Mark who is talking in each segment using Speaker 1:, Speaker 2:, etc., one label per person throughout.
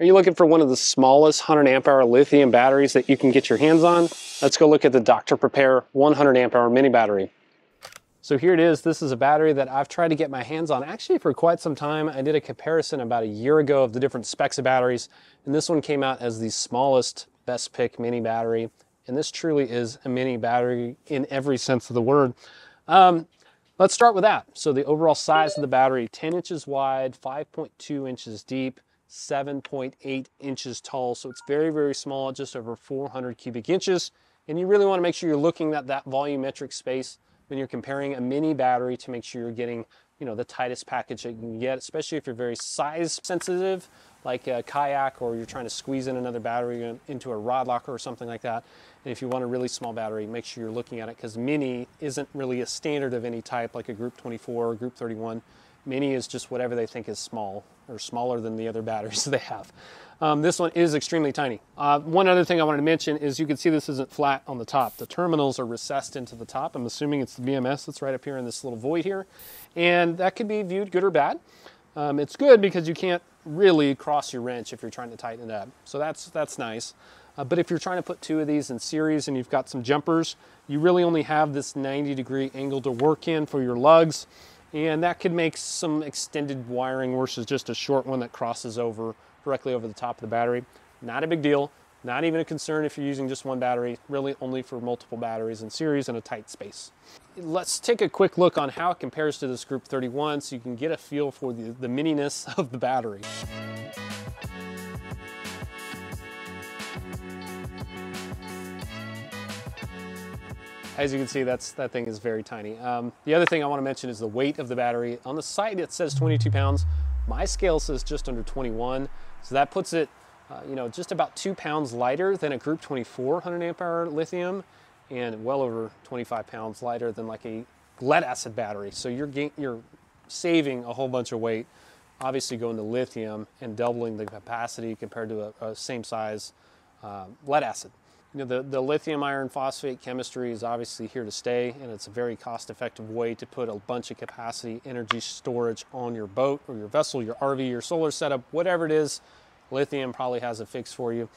Speaker 1: Are you looking for one of the smallest 100 amp hour lithium batteries that you can get your hands on? Let's go look at the Dr. Prepare 100 amp hour mini battery. So here it is. This is a battery that I've tried to get my hands on actually for quite some time. I did a comparison about a year ago of the different specs of batteries, and this one came out as the smallest best pick mini battery. And this truly is a mini battery in every sense of the word. Um, let's start with that. So the overall size of the battery, 10 inches wide, 5.2 inches deep, 7.8 inches tall. So it's very, very small, just over 400 cubic inches. And you really wanna make sure you're looking at that volumetric space when you're comparing a mini battery to make sure you're getting you know, the tightest package that you can get, especially if you're very size sensitive, like a kayak, or you're trying to squeeze in another battery into a rod locker or something like that. And if you want a really small battery, make sure you're looking at it because mini isn't really a standard of any type like a Group 24 or Group 31. Mini is just whatever they think is small or smaller than the other batteries they have. Um, this one is extremely tiny. Uh, one other thing I wanted to mention is you can see this isn't flat on the top. The terminals are recessed into the top. I'm assuming it's the BMS that's right up here in this little void here. And that could be viewed good or bad. Um, it's good because you can't really cross your wrench if you're trying to tighten it up. So that's, that's nice. Uh, but if you're trying to put two of these in series and you've got some jumpers, you really only have this 90 degree angle to work in for your lugs and that could make some extended wiring versus just a short one that crosses over directly over the top of the battery. Not a big deal, not even a concern if you're using just one battery, really only for multiple batteries in series in a tight space. Let's take a quick look on how it compares to this Group 31 so you can get a feel for the, the mininess of the battery. As you can see, that's, that thing is very tiny. Um, the other thing I wanna mention is the weight of the battery. On the site, it says 22 pounds. My scale says just under 21. So that puts it, uh, you know, just about two pounds lighter than a Group 24 100 amp hour lithium and well over 25 pounds lighter than like a lead acid battery. So you're, you're saving a whole bunch of weight, obviously going to lithium and doubling the capacity compared to a, a same size uh, lead acid. You know, the, the lithium iron phosphate chemistry is obviously here to stay, and it's a very cost effective way to put a bunch of capacity energy storage on your boat or your vessel, your RV, your solar setup, whatever it is. Lithium probably has a fix for you.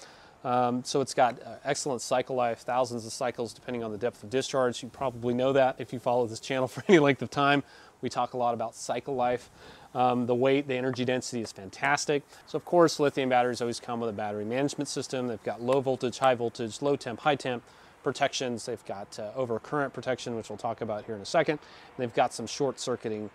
Speaker 1: Um, so it's got uh, excellent cycle life, thousands of cycles depending on the depth of discharge. You probably know that if you follow this channel for any length of time. We talk a lot about cycle life. Um, the weight, the energy density is fantastic. So of course, lithium batteries always come with a battery management system. They've got low voltage, high voltage, low temp, high temp protections. They've got uh, over current protection, which we'll talk about here in a second. And they've got some short circuiting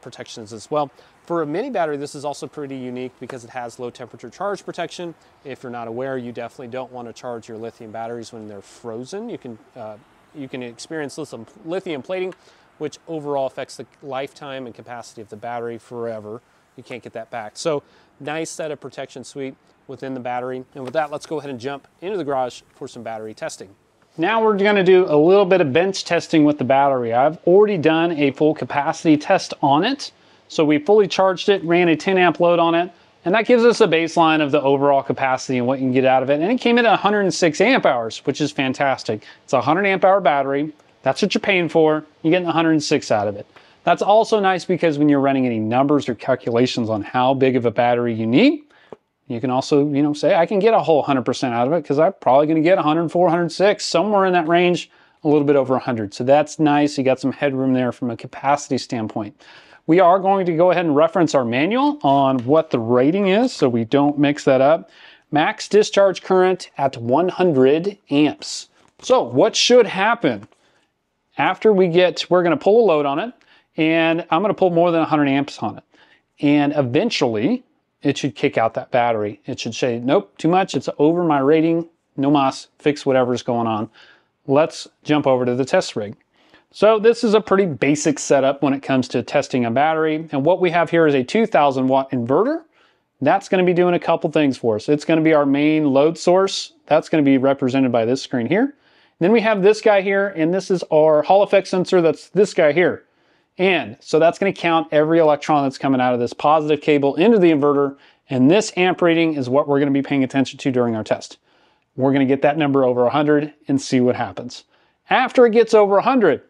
Speaker 1: protections as well. For a mini battery, this is also pretty unique because it has low temperature charge protection. If you're not aware, you definitely don't want to charge your lithium batteries when they're frozen. You can, uh, you can experience lithium, lithium plating which overall affects the lifetime and capacity of the battery forever. You can't get that back. So nice set of protection suite within the battery. And with that, let's go ahead and jump into the garage for some battery testing. Now we're going to do a little bit of bench testing with the battery. I've already done a full capacity test on it. So we fully charged it, ran a 10 amp load on it, and that gives us a baseline of the overall capacity and what you can get out of it. And it came in at 106 amp hours, which is fantastic. It's a 100 amp hour battery. That's what you're paying for. You're getting 106 out of it. That's also nice because when you're running any numbers or calculations on how big of a battery you need, you can also, you know, say I can get a whole 100% out of it because I'm probably going to get 104, 106, somewhere in that range, a little bit over 100. So that's nice. You got some headroom there from a capacity standpoint. We are going to go ahead and reference our manual on what the rating is so we don't mix that up. Max discharge current at 100 amps. So what should happen? after we get, we're going to pull a load on it, and I'm going to pull more than 100 amps on it. And eventually, it should kick out that battery. It should say, nope, too much. It's over my rating. No mas, fix whatever's going on. Let's jump over to the test rig. So this is a pretty basic setup when it comes to testing a battery. And what we have here is a 2000 watt inverter. That's going to be doing a couple things for us. It's going to be our main load source. That's going to be represented by this screen here. Then we have this guy here, and this is our Hall effect sensor. That's this guy here. And so that's going to count every electron that's coming out of this positive cable into the inverter. And this amp rating is what we're going to be paying attention to during our test. We're going to get that number over 100 and see what happens. After it gets over 100,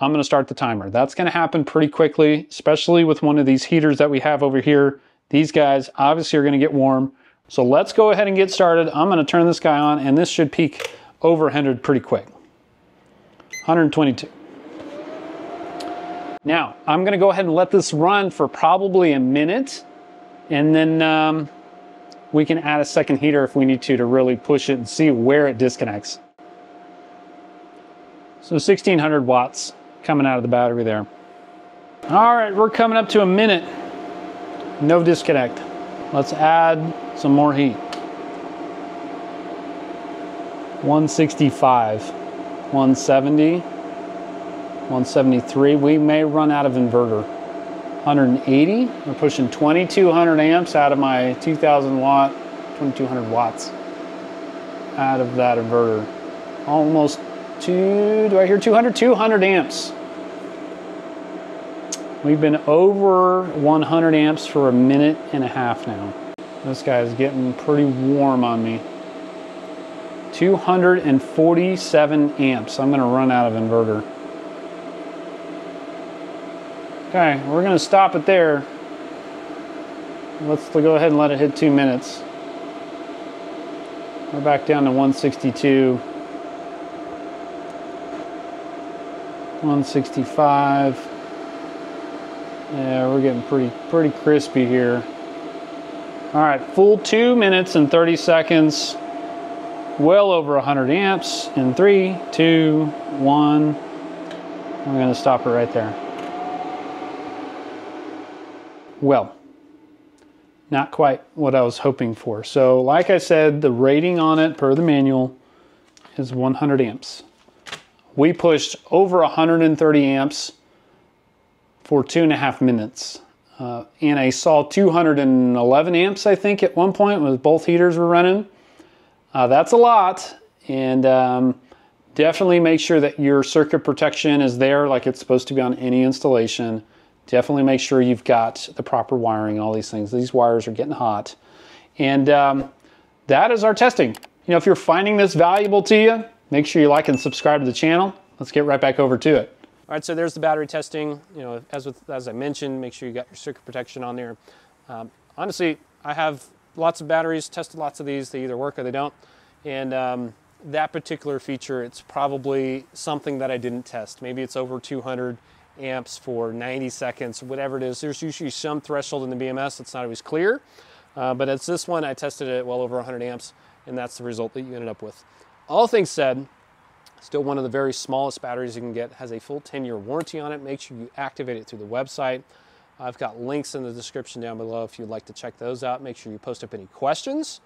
Speaker 1: I'm going to start the timer. That's going to happen pretty quickly, especially with one of these heaters that we have over here. These guys obviously are going to get warm So let's go ahead and get started. I'm gonna turn this guy on and this should peak over 100 pretty quick. 122. Now, I'm gonna go ahead and let this run for probably a minute and then um, we can add a second heater if we need to to really push it and see where it disconnects. So 1600 watts coming out of the battery there. All right, we're coming up to a minute. No disconnect. Let's add some more heat. 165, 170, 173. We may run out of inverter. 180. We're pushing 2200 amps out of my 2000 watt, 2200 watts out of that inverter. Almost two, do I hear 200? 200 amps. We've been over 100 amps for a minute and a half now. This guy is getting pretty warm on me. 247 amps. I'm gonna run out of inverter. Okay, we're gonna stop it there. Let's go ahead and let it hit two minutes. We're back down to 162. 165. Yeah, we're getting pretty pretty crispy here. All right, full two minutes and 30 seconds. Well over 100 amps in three, two, one. I'm gonna stop it right there. Well, not quite what I was hoping for. So like I said, the rating on it per the manual is 100 amps. We pushed over 130 amps for two and a half minutes. Uh, and I saw 211 amps, I think, at one point with both heaters were running. Uh, that's a lot. And um, definitely make sure that your circuit protection is there like it's supposed to be on any installation. Definitely make sure you've got the proper wiring, all these things. These wires are getting hot. And um, that is our testing. You know, if you're finding this valuable to you, make sure you like and subscribe to the channel. Let's get right back over to it. All right, so there's the battery testing. You know, as with as I mentioned, make sure you got your circuit protection on there. Um, honestly, I have lots of batteries, tested lots of these. They either work or they don't. And um, that particular feature, it's probably something that I didn't test. Maybe it's over 200 amps for 90 seconds, whatever it is. There's usually some threshold in the BMS that's not always clear. Uh, but it's this one, I tested it well over 100 amps, and that's the result that you ended up with. All things said, Still one of the very smallest batteries you can get. Has a full 10-year warranty on it. Make sure you activate it through the website. I've got links in the description down below if you'd like to check those out. Make sure you post up any questions.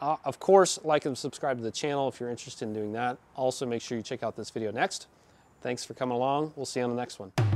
Speaker 1: Uh, of course, like and subscribe to the channel if you're interested in doing that. Also, make sure you check out this video next. Thanks for coming along. We'll see you on the next one.